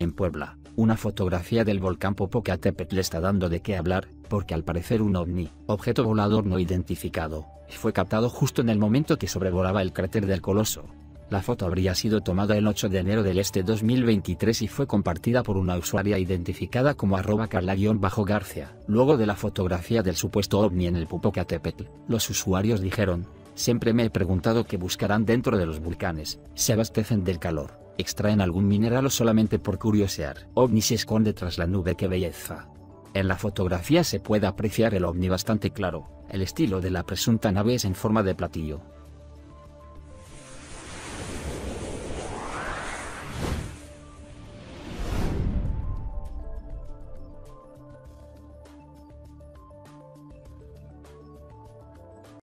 en Puebla, una fotografía del volcán Popocatépetl está dando de qué hablar, porque al parecer un ovni, objeto volador no identificado, fue captado justo en el momento que sobrevolaba el cráter del Coloso. La foto habría sido tomada el 8 de enero del este 2023 y fue compartida por una usuaria identificada como arroba carla-garcia. Luego de la fotografía del supuesto ovni en el Popocatépetl, los usuarios dijeron, siempre me he preguntado qué buscarán dentro de los volcanes, se abastecen del calor, extraen algún mineral o solamente por curiosear. OVNI se esconde tras la nube, qué belleza. En la fotografía se puede apreciar el ovni bastante claro, el estilo de la presunta nave es en forma de platillo,